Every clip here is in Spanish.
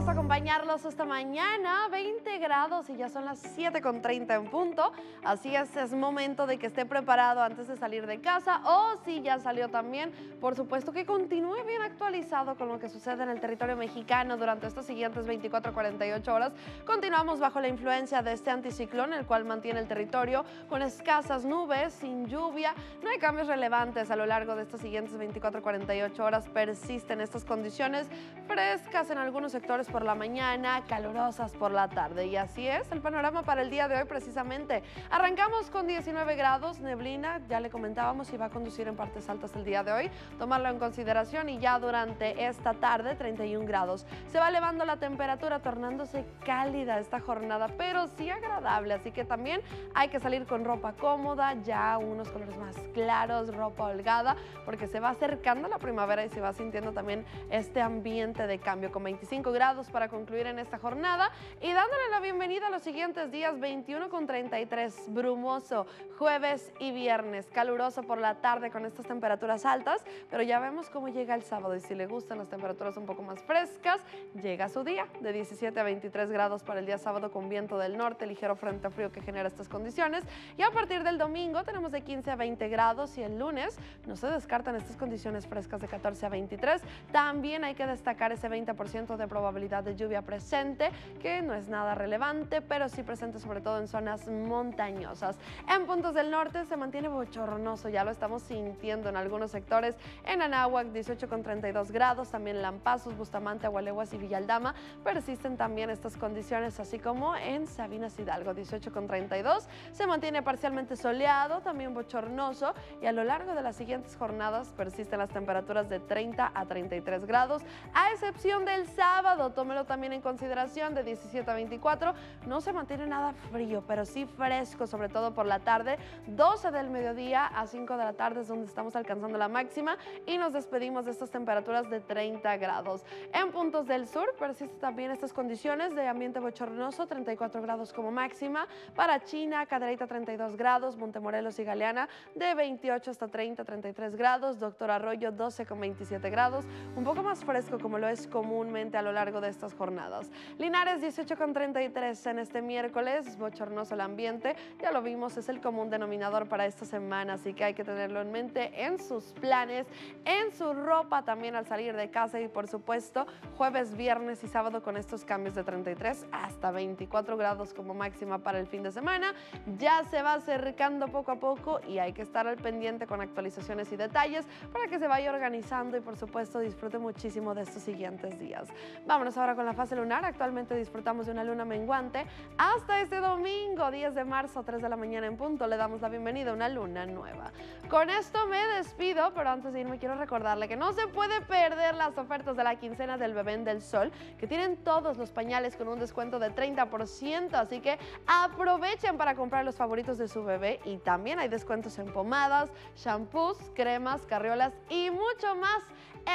gusto acompañarlos esta mañana, 20 grados y ya son las 7 con 30 en punto. Así es, es momento de que esté preparado antes de salir de casa o si ya salió también, por supuesto que continúe bien actualizado con lo que sucede en el territorio mexicano durante estas siguientes 24 48 horas. Continuamos bajo la influencia de este anticiclón, el cual mantiene el territorio con escasas nubes, sin lluvia. No hay cambios relevantes a lo largo de estas siguientes 24 48 horas. Persisten estas condiciones frescas en algunos sectores por la mañana, calurosas por la tarde. Y así es el panorama para el día de hoy precisamente. Arrancamos con 19 grados, neblina, ya le comentábamos, y va a conducir en partes altas el día de hoy. Tomarlo en consideración y ya durante esta tarde 31 grados. Se va elevando la temperatura, tornándose cálida esta jornada, pero sí agradable. Así que también hay que salir con ropa cómoda, ya unos colores más claros, ropa holgada, porque se va acercando la primavera y se va sintiendo también este ambiente de cambio con 25 grados para concluir en esta jornada y dándole la bienvenida a los siguientes días 21 con 33, brumoso, jueves y viernes, caluroso por la tarde con estas temperaturas altas, pero ya vemos cómo llega el sábado y si le gustan las temperaturas un poco más frescas, llega su día de 17 a 23 grados para el día sábado con viento del norte, ligero frente frío que genera estas condiciones y a partir del domingo tenemos de 15 a 20 grados y el lunes no se descartan estas condiciones frescas de 14 a 23. También hay que destacar ese 20% de probabilidad de lluvia presente, que no es nada relevante, pero sí presente sobre todo en zonas montañosas. En puntos del norte se mantiene bochornoso, ya lo estamos sintiendo en algunos sectores. En Anáhuac 18 con 32 grados, también Lampazos, Bustamante, Agualeguas y Villaldama persisten también estas condiciones, así como en Sabinas Hidalgo 18 con 32. Se mantiene parcialmente soleado, también bochornoso y a lo largo de las siguientes jornadas persisten las temperaturas de 30 a 33 grados, a excepción del sábado tómelo también en consideración, de 17 a 24. No se mantiene nada frío, pero sí fresco, sobre todo por la tarde. 12 del mediodía a 5 de la tarde es donde estamos alcanzando la máxima y nos despedimos de estas temperaturas de 30 grados. En puntos del sur persisten también estas condiciones de ambiente bochornoso, 34 grados como máxima. Para China, Cadereyta 32 grados, Montemorelos y Galeana de 28 hasta 30, 33 grados. Doctor Arroyo 12 con 27 grados. Un poco más fresco como lo es comúnmente a lo largo de estas jornadas. Linares 18 con 33 en este miércoles, bochornoso el ambiente, ya lo vimos, es el común denominador para esta semana, así que hay que tenerlo en mente en sus planes, en su ropa también al salir de casa y por supuesto jueves, viernes y sábado con estos cambios de 33 hasta 24 grados como máxima para el fin de semana. Ya se va acercando poco a poco y hay que estar al pendiente con actualizaciones y detalles para que se vaya organizando y por supuesto disfrute muchísimo de estos siguientes días. Vámonos ahora con la fase lunar. Actualmente disfrutamos de una luna menguante. Hasta este domingo, 10 de marzo, 3 de la mañana en punto, le damos la bienvenida a una luna nueva. Con esto me despido, pero antes de irme quiero recordarle que no se puede perder las ofertas de la quincena del Bebé del Sol, que tienen todos los pañales con un descuento de 30%, así que aprovechen para comprar los favoritos de su bebé y también hay descuentos en pomadas, shampoos, cremas, carriolas y mucho más.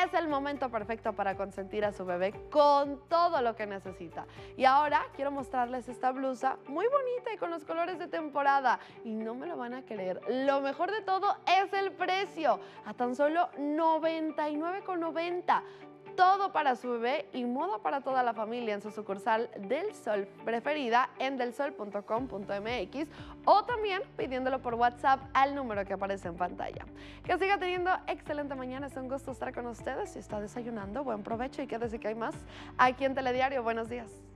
Es el momento perfecto para consentir a su bebé todo lo que necesita. Y ahora quiero mostrarles esta blusa muy bonita y con los colores de temporada. Y no me lo van a creer. Lo mejor de todo es el precio. A tan solo $99,90 todo para su bebé y moda para toda la familia en su sucursal Del Sol preferida en delsol.com.mx o también pidiéndolo por WhatsApp al número que aparece en pantalla. Que siga teniendo excelente mañana, es un gusto estar con ustedes. Si está desayunando, buen provecho y quédese que hay más aquí en Telediario. Buenos días.